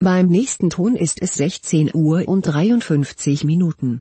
Beim nächsten Ton ist es 16 Uhr und 53 Minuten.